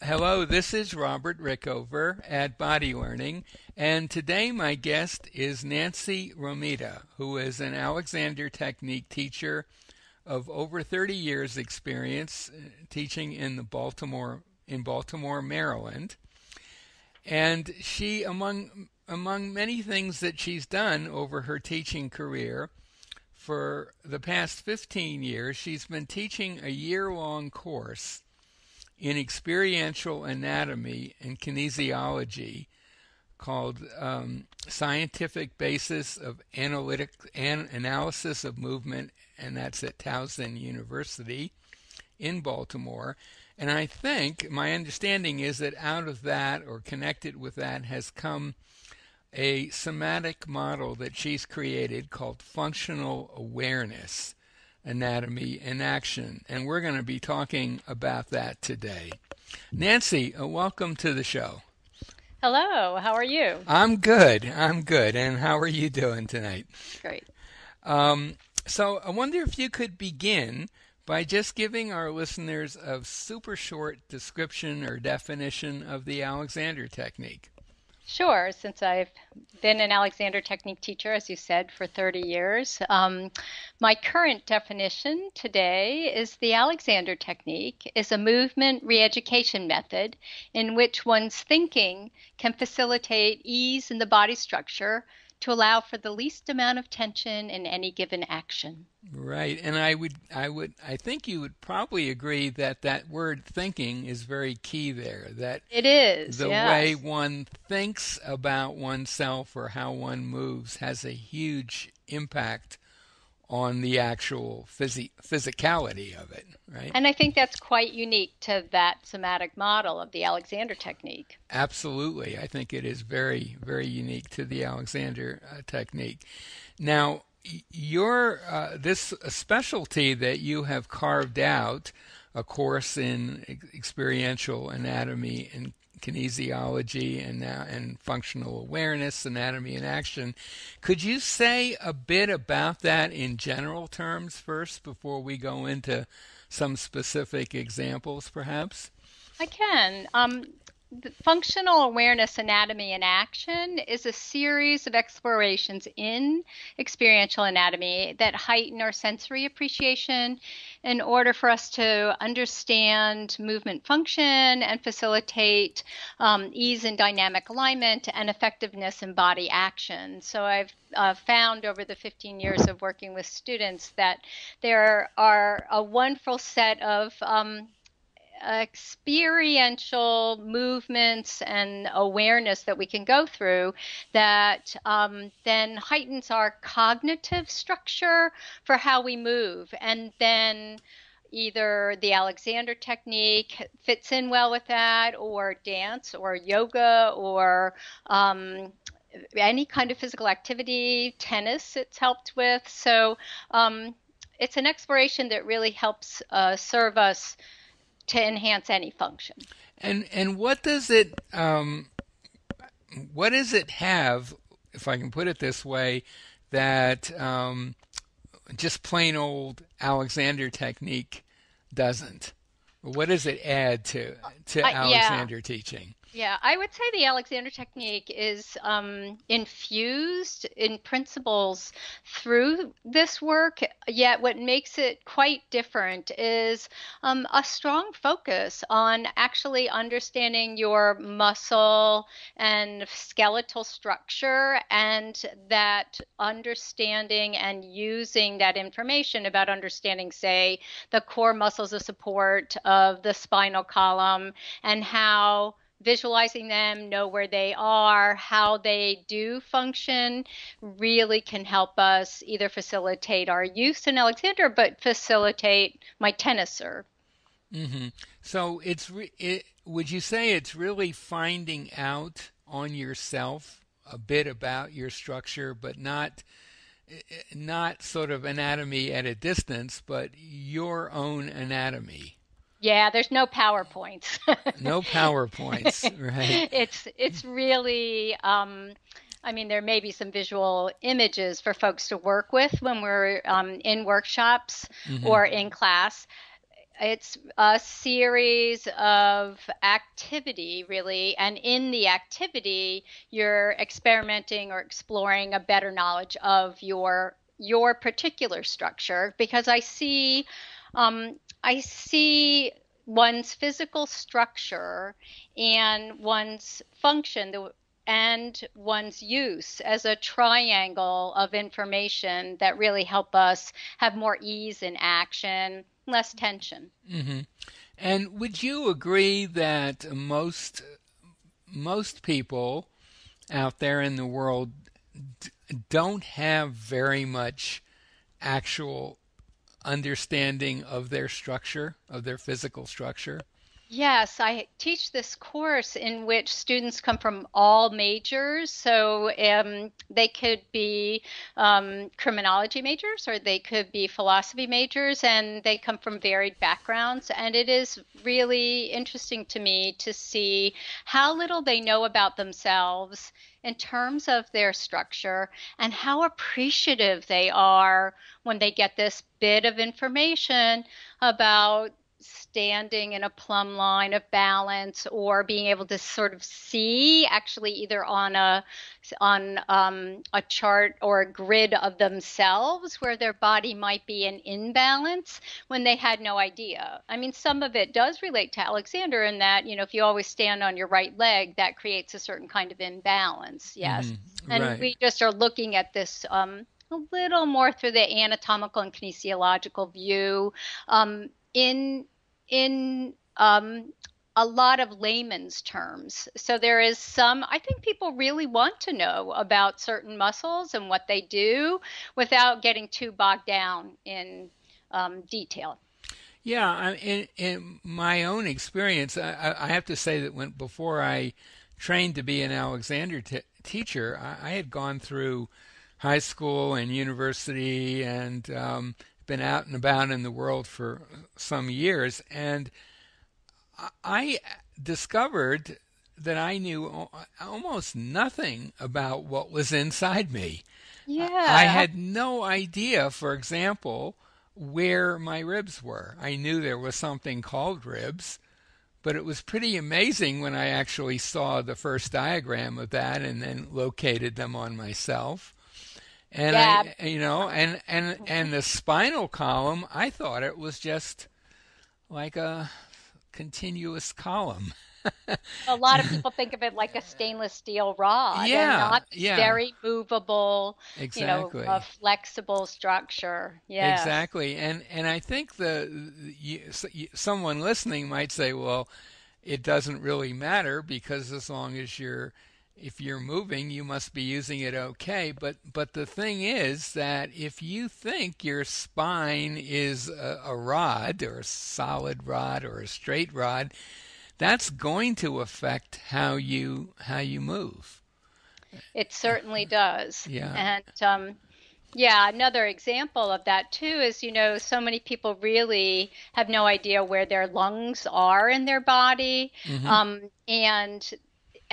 Hello, this is Robert Rickover at Body Learning, and today my guest is Nancy Romita, who is an Alexander Technique teacher of over 30 years experience uh, teaching in the Baltimore in Baltimore, Maryland. And she among among many things that she's done over her teaching career for the past 15 years, she's been teaching a year-long course in experiential anatomy and kinesiology called um, Scientific Basis of Analytic An- Analysis of Movement, and that's at Towson University in Baltimore. And I think my understanding is that out of that or connected with that has come a somatic model that she's created called functional awareness anatomy in action. And we're going to be talking about that today. Nancy, uh, welcome to the show. Hello, how are you? I'm good. I'm good. And how are you doing tonight? Great. Um, so I wonder if you could begin by just giving our listeners a super short description or definition of the Alexander technique. Sure, since I've been an Alexander Technique teacher, as you said, for 30 years. Um, my current definition today is the Alexander Technique is a movement reeducation method in which one's thinking can facilitate ease in the body structure to allow for the least amount of tension in any given action. Right, and I would, I would, I think you would probably agree that that word "thinking" is very key there. That it is the yes. way one thinks about oneself or how one moves has a huge impact on the actual phys- physicality of it, right? And I think that's quite unique to that somatic model of the Alexander technique. Absolutely. I think it is very, very unique to the Alexander uh, technique. Now, your uh, this specialty that you have carved out a course in experiential anatomy and kinesiology and now and functional awareness, anatomy and action. Could you say a bit about that in general terms first before we go into some specific examples, perhaps? I can. Um, functional awareness anatomy in action is a series of explorations in experiential anatomy that heighten our sensory appreciation in order for us to understand movement function and facilitate um, ease and dynamic alignment and effectiveness in body action. So I've uh, found over the 15 years of working with students that there are a wonderful set of um, experiential movements and awareness that we can go through that um, then heightens our cognitive structure for how we move. And then either the Alexander technique fits in well with that, or dance, or yoga, or um, any kind of physical activity, tennis, it's helped with. So um, it's an exploration that really helps uh, serve us to enhance any function. And and what does it um, what does it have, if I can put it this way, that um, just plain old Alexander technique doesn't? What does it add to to uh, Alexander yeah. teaching? Yeah, I would say the Alexander technique is um, infused in principles through this work, yet what makes it quite different is um, a strong focus on actually understanding your muscle and skeletal structure, and that understanding and using that information about understanding, say, the core muscles of support of the spinal column and how visualizing them, know where they are, how they do function, really can help us either facilitate our use in Alexander, but facilitate my tennis serve. Mm-hmm. So it's re- it, would you say it's really finding out on yourself a bit about your structure, but not not sort of anatomy at a distance, but your own anatomy. Yeah, there's no PowerPoints. no PowerPoints, right? It's it's really um, I mean, there may be some visual images for folks to work with when we're um, in workshops mm-hmm. or in class. it's a series of activity, really, and in the activity, you're experimenting or exploring a better knowledge of your your particular structure. Because I see, um, I see one's physical structure and one's function and one's use as a triangle of information that really help us have more ease in action, less tension. Mm-hmm. And would you agree that most most people out there in the world d- don't have very much actual understanding of their structure, of their physical structure? Yes, I teach this course in which students come from all majors. So um, they could be um, criminology majors or they could be philosophy majors, and they come from varied backgrounds. And it is really interesting to me to see how little they know about themselves in terms of their structure and how appreciative they are when they get this bit of information about standing in a plumb line of balance or being able to sort of see actually either on a on um, a chart or a grid of themselves where their body might be in imbalance when they had no idea. I mean, some of it does relate to Alexander in that, you know, if you always stand on your right leg, that creates a certain kind of imbalance. Yes. Mm-hmm. And right. we just are looking at this um, a little more through the anatomical and kinesiological view. Um, in in um, a lot of layman's terms. So there is some, I think people really want to know about certain muscles and what they do without getting too bogged down in um, detail. Yeah, in, in my own experience, I, I, have to say that when before I trained to be an Alexander t- teacher, I, I, had gone through high school and university and um, been out and about in the world for some years, and I discovered that I knew almost nothing about what was inside me. Yeah. I had no idea, for example, where my ribs were. I knew there was something called ribs, but it was pretty amazing when I actually saw the first diagram of that and then located them on myself. And. I, you know, and and and the spinal column, I thought it was just like a continuous column. a lot of people think of it like a stainless steel rod yeah, not yeah. very movable, exactly. you know, a flexible structure. Yeah. Exactly. And and I think the you, someone listening might say, well, it doesn't really matter because as long as you're if you're moving, you must be using it okay. But but the thing is that if you think your spine is a, a rod or a solid rod or a straight rod, that's going to affect how you how you move. It certainly does. Yeah. And um, yeah, another example of that too is you know so many people really have no idea where their lungs are in their body, mm-hmm. um, and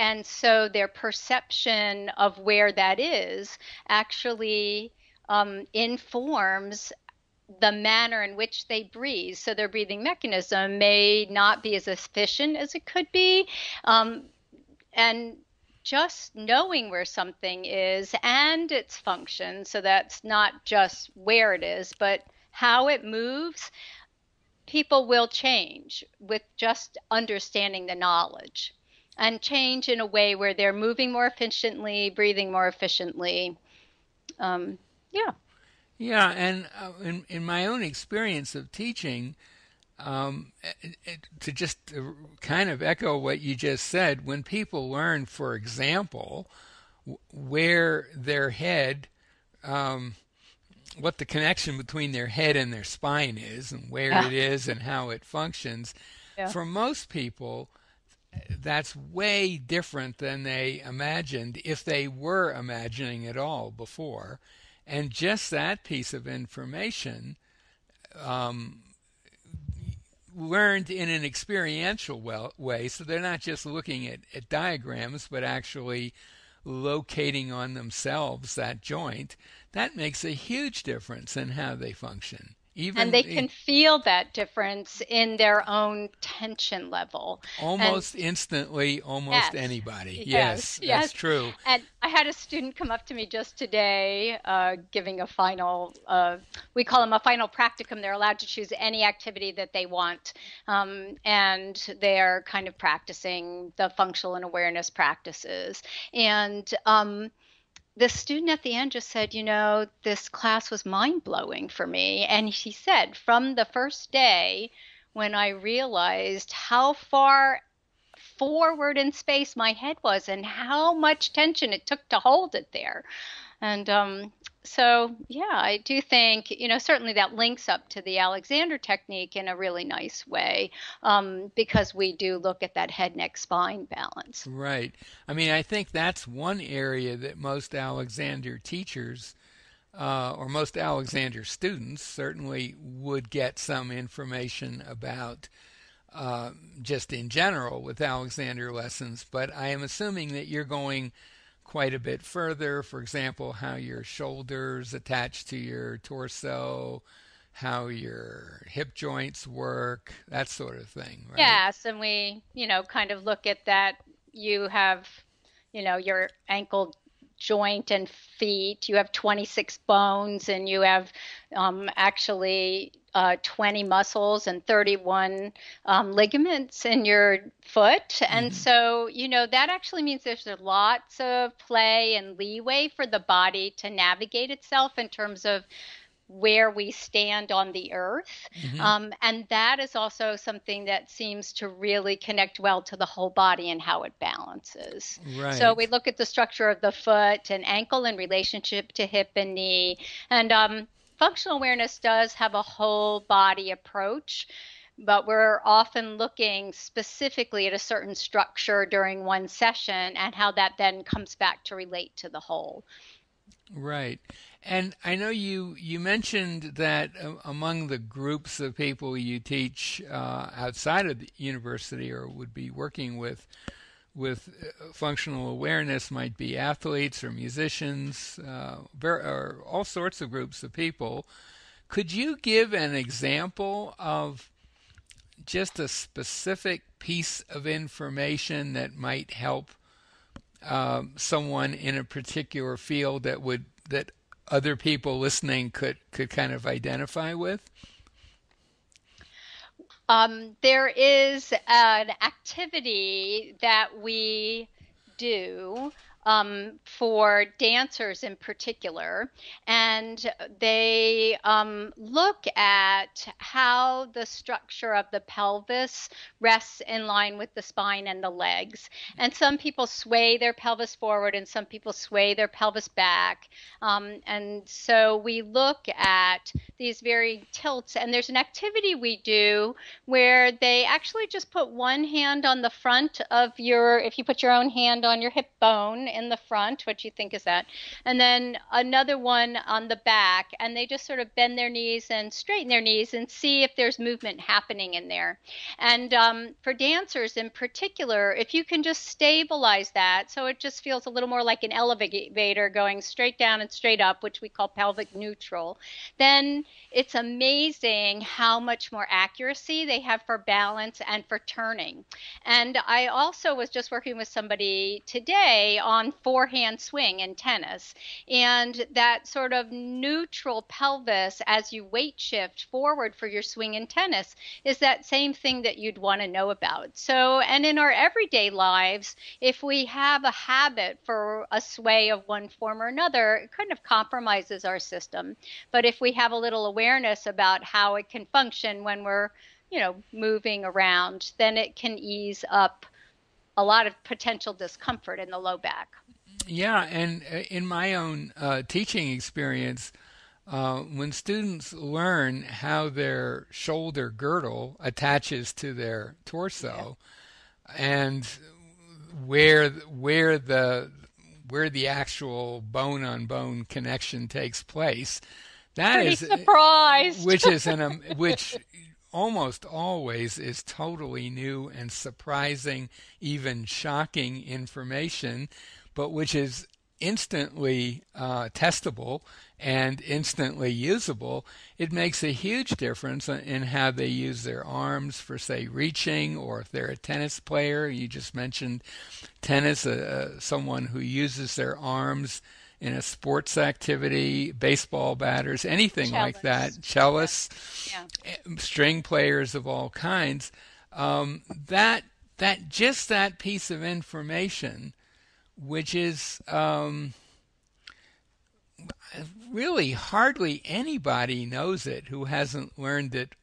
and so their perception of where that is actually um, informs the manner in which they breathe. So their breathing mechanism may not be as efficient as it could be. Um, and just knowing where something is and its function, so that's not just where it is, but how it moves, people will change with just understanding the knowledge and change in a way where they're moving more efficiently, breathing more efficiently. Um, yeah. Yeah, and uh, in, in my own experience of teaching, um, it, it, to just kind of echo what you just said, when people learn, for example, where their head, um, what the connection between their head and their spine is, and where yeah. it is, and how it functions, yeah. for most people, that's way different than they imagined if they were imagining it all before. And just that piece of information um, learned in an experiential way, so they're not just looking at, at diagrams, but actually locating on themselves that joint, that makes a huge difference in how they function even and they can feel that difference in their own tension level. Almost and, instantly almost yes, anybody. Yes, yes, yes, that's true. And i had a student come up to me just today uh, giving a final uh, we call them a final practicum. They're allowed to choose any activity that they want. Um, and they're kind of practicing the functional and awareness practices. And um, the student at the end just said, you know, this class was mind blowing for me. And she said, from the first day when I realized how far forward in space my head was and how much tension it took to hold it there. And um, so, yeah, I do think, you know, certainly that links up to the Alexander technique in a really nice way um, because we do look at that head, neck, spine balance. Right. I mean, I think that's one area that most Alexander teachers uh, or most Alexander students certainly would get some information about. Uh, just in general with Alexander lessons, but I am assuming that you're going quite a bit further. For example, how your shoulders attach to your torso, how your hip joints work, that sort of thing, right? Yes, and we, you know, kind of look at that. You have, you know, your ankle joint and feet. You have 26 bones, and you have um, actually uh, 20 muscles and 31 um, ligaments in your foot. And mm-hmm. so, you know, that actually means there's lots of play and leeway for the body to navigate itself in terms of where we stand on the earth. Mm-hmm. Um, and that is also something that seems to really connect well to the whole body and how it balances. Right. So we look at the structure of the foot and ankle in relationship to hip and knee. And um, functional awareness does have a whole body approach but we're often looking specifically at a certain structure during one session and how that then comes back to relate to the whole. Right. And I know you, you mentioned that uh, among the groups of people you teach uh, outside of the university or would be working with, with uh, functional awareness might be athletes or musicians, uh, or all sorts of groups of people. Could you give an example of just a specific piece of information that might help um, someone in a particular field that would that other people listening could could kind of identify with? Um, there is an activity that we do um, for dancers in particular, and they um, look at how the structure of the pelvis rests in line with the spine and the legs. And some people sway their pelvis forward, and some people sway their pelvis back. Um, and so we look at these very tilts, and there's an activity we do where they actually just put one hand on the front of your, if you put your own hand on your hip bone in the front, what you think is that, and then another one on the back, and they just sort of bend their knees and straighten their knees and see if there's movement happening in there. And um, for dancers in particular, if you can just stabilize that, so it just feels a little more like an elevator going straight down and straight up, which we call pelvic neutral, then it's amazing how much more accuracy they have for balance and for turning. And I also was just working with somebody today on forehand swing in tennis. And that sort of neutral pelvis as you weight shift forward for your swing in tennis is that same thing that you'd want to know about. So, and in our everyday lives, if we have a habit for a sway of one form or another, it kind of compromises our system. But if we have a little awareness about how it can function when we're you know, moving around, then it can ease up a lot of potential discomfort in the low back. Yeah, and uh, in my own uh, teaching experience, uh, when students learn how their shoulder girdle attaches to their torso, yeah. and where where the where the actual bone on bone connection takes place, that Pretty is surprised. which is an um, which almost always is totally new and surprising, even shocking information but which is instantly uh, testable and instantly usable, it makes a huge difference in how they use their arms for, say, reaching, or if they're a tennis player. You just mentioned tennis, uh, uh someone who uses their arms in a sports activity, baseball batters, anything like that, cellists, yeah. Yeah. Eh, string players of all kinds. Um, that that just that piece of information, which is um, really hardly anybody knows it who hasn't learned it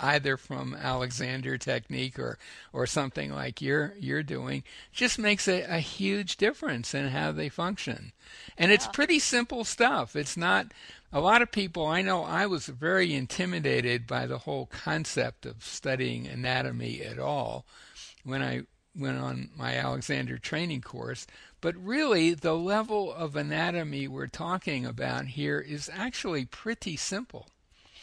either from Alexander technique or or something like you're you're doing just makes a, a huge difference in how they function. And it's pretty simple stuff. It's not a lot of people I know I was very intimidated by the whole concept of studying anatomy at all when I went on my Alexander training course. But really, the level of anatomy we're talking about here is actually pretty simple.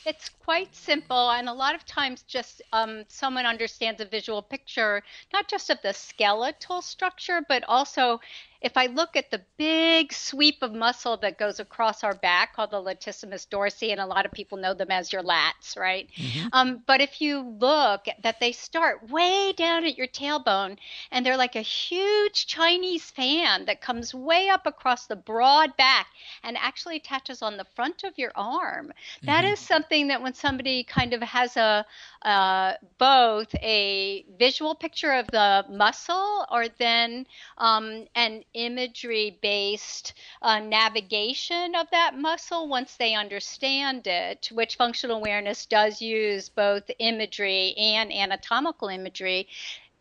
It's quite simple, and a lot of times, just um, someone understands a visual picture, not just of the skeletal structure, but also if I look at the big sweep of muscle that goes across our back called the latissimus dorsi, and a lot of people know them as your lats, right? Mm-hmm. Um, but if you look that they start way down at your tailbone and they're like a huge Chinese fan that comes way up across the broad back and actually attaches on the front of your arm. Mm-hmm. That is something that when somebody kind of has a uh, both a visual picture of the muscle or then um, an imagery based uh, navigation of that muscle once they understand it, which functional awareness does use both imagery and anatomical imagery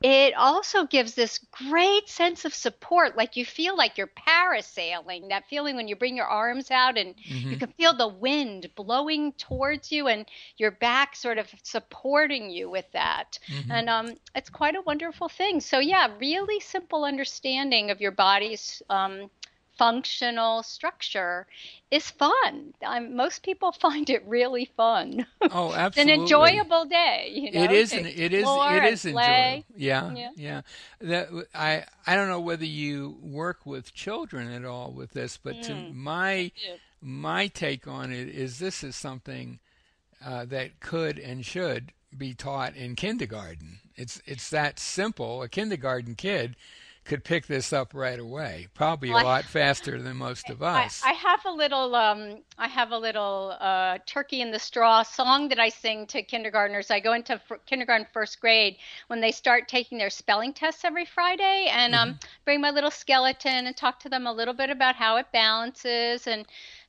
it also gives this great sense of support like you feel like you're parasailing that feeling when you bring your arms out and mm-hmm. you can feel the wind blowing towards you and your back sort of supporting you with that mm-hmm. and um, it's quite a wonderful thing so yeah really simple understanding of your body's um, functional structure is fun. most people find it really fun. Oh, absolutely. it's an enjoyable day. You know, it is. An, it is. It is enjoyable. Yeah, yeah. Yeah. That I I don't know whether you work with children at all with this, but mm. to my my take on it is this is something uh, that could and should be taught in kindergarten. It's it's that simple. A kindergarten kid could pick this up right away, probably well, a lot faster than most of us. I, I have a little, um, I have a little uh, "Turkey in the Straw" song that I sing to kindergartners. I go into f- kindergarten first grade when they start taking their spelling tests every Friday, and um, mm-hmm. um, bring my little skeleton and talk to them a little bit about how it balances and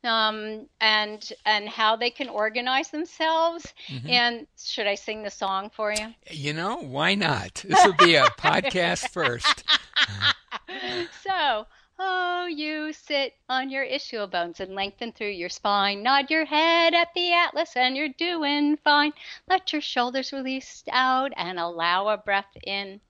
um, and and how they can organize themselves. Mm-hmm. And should I sing the song for you? You know, why not? This will be a podcast first. so, oh, you sit on your ischial bones and lengthen through your spine. Nod your head at the atlas and you're doing fine. Let your shoulders release out and allow a breath in.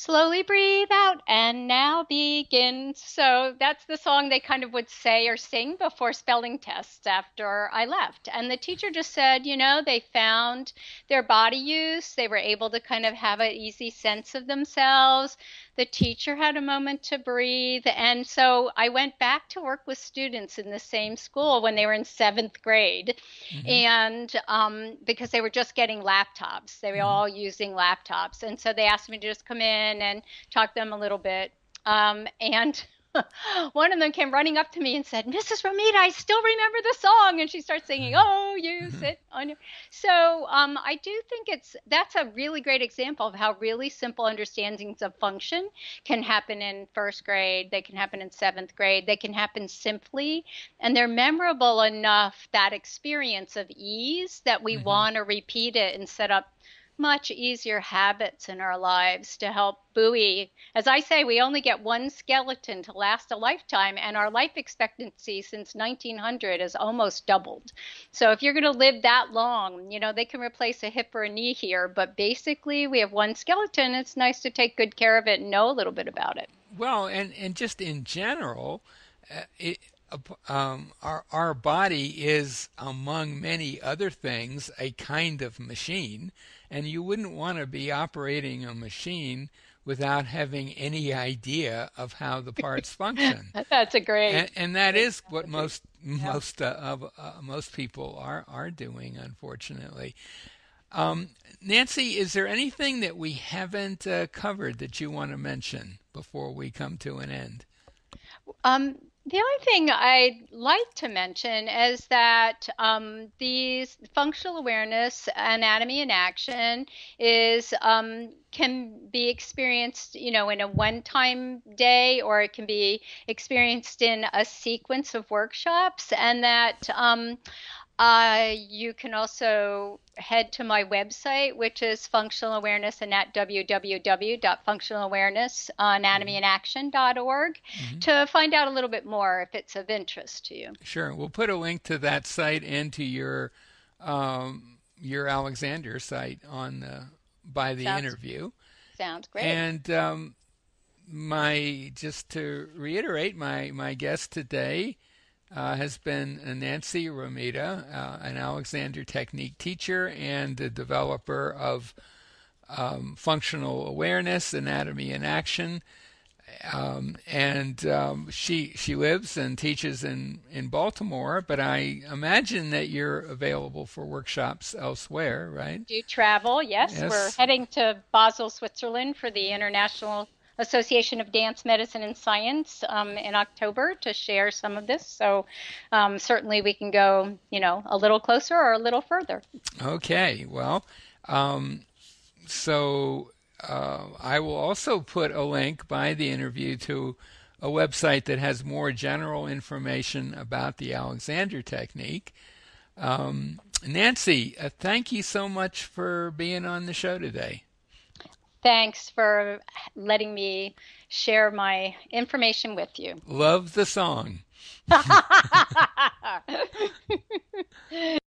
Slowly breathe out and now begin. So that's the song they kind of would say or sing before spelling tests after I left. And the teacher just said, you know, they found their body use. They were able to kind of have an easy sense of themselves the teacher had a moment to breathe. And so I went back to work with students in the same school when they were in seventh grade. Mm-hmm. And um, because they were just getting laptops, they were mm-hmm. all using laptops. And so they asked me to just come in and talk to them a little bit. Um, and one of them came running up to me and said, Mrs. Romita, I still remember the song. And she starts singing, Oh, you mm-hmm. sit on your. So um, I do think it's that's a really great example of how really simple understandings of function can happen in first grade. They can happen in seventh grade. They can happen simply. And they're memorable enough, that experience of ease, that we mm-hmm. want to repeat it and set up much easier habits in our lives to help buoy. As I say, we only get one skeleton to last a lifetime, and our life expectancy since 1900 has almost doubled. So if you're going to live that long, you know, they can replace a hip or a knee here, but basically we have one skeleton. It's nice to take good care of it and know a little bit about it. Well, and, and just in general, uh, it, um, our our body is among many other things a kind of machine, and you wouldn't want to be operating a machine without having any idea of how the parts function. That's a great. And, and that is what most yeah. most uh, of uh, most people are are doing, unfortunately. Um, Nancy, is there anything that we haven't uh, covered that you want to mention before we come to an end? Um, the only thing I'd like to mention is that um, these functional awareness, anatomy in action, is um, can be experienced, you know, in a one-time day, or it can be experienced in a sequence of workshops, and that um, uh, you can also head to my website, which is functional awareness and at www.functionalawarenessanatomyinaction.org mm-hmm. to find out a little bit more if it's of interest to you. Sure. We'll put a link to that site and to your um, your Alexander site on the, by the sounds, interview. Sounds great. And um, my just to reiterate, my my guest today uh, has been Nancy Romita, uh, an Alexander Technique teacher and the developer of um, functional awareness, anatomy in action. Um, and um, she she lives and teaches in, in Baltimore, but I imagine that you're available for workshops elsewhere, right? Do travel? Yes, yes. we're heading to Basel, Switzerland for the International Association of Dance Medicine and Science um, in October to share some of this. So um, certainly we can go, you know, a little closer or a little further. Okay. Well, um, so uh, I will also put a link by the interview to a website that has more general information about the Alexander technique. Um, Nancy, uh, thank you so much for being on the show today thanks for letting me share my information with you. Love the song.